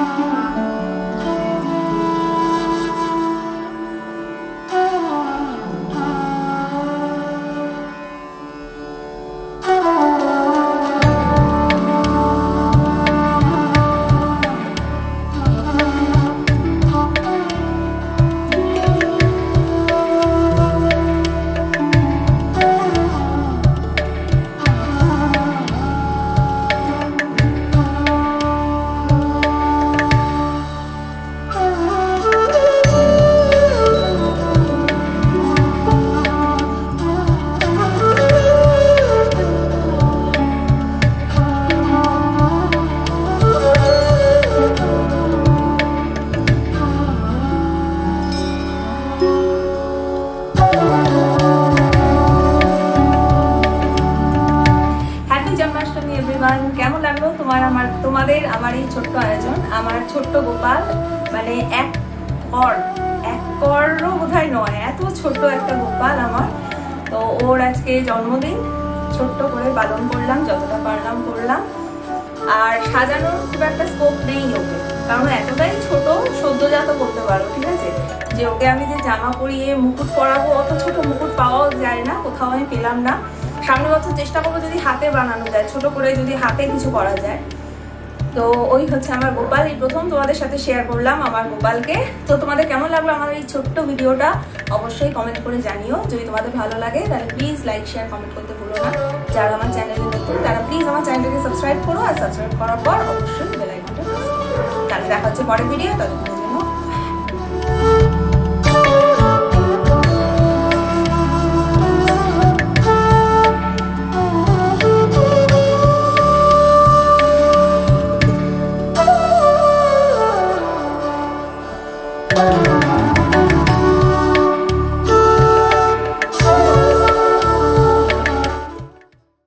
Bye. ছোট্ট আয়োজন। আমার ছোট্ট গোপাল মানে এক কর, এক করও বোধ নয়, এত ছোট্ট একটা গোপাল আমার। তো ওর আজকে জন্মদিন। ছোট্ট করে পালন করলাম, যতটা পারলাম করলাম। আর সাজানোর খুব একটা স্কোপ নেই ওকে, কারণ এতটাই ছোট, সদ্যজাত করতে পারো, ঠিক আছে? যে ওকে আমি যে জামা পরিয়ে মুকুট পরাবো অত ছোট মুকুট পাওয়াও যায় না, কোথাও আমি পেলাম না। সামনে বছর চেষ্টা করব যদি হাতে বানানো যায়, ছোট করে যদি হাতে কিছু করা যায়। তো ওই হচ্ছে আমার গোপাল। এই প্রথম তোমাদের সাথে শেয়ার করলাম আমার গোপালকে। তো তোমাদের কেমন লাগল আমার এই ছোট্ট ভিডিওটা? অবশ্যই কমেন্ট করে জানিও। যদি তোমাদের ভালো লাগে, তাহলে প্লিজ লাইক শেয়ার কমেন্ট করতে ভুলো না। যারা আমার চ্যানেলে নতুন, তারা প্লিজ আমার চ্যানেলটাকে সাবস্ক্রাইব করো। আর সাবস্ক্রাইব করার পর অবশ্যই তাহলে দেখা হচ্ছে পরের ভিডিও ততক্ষণ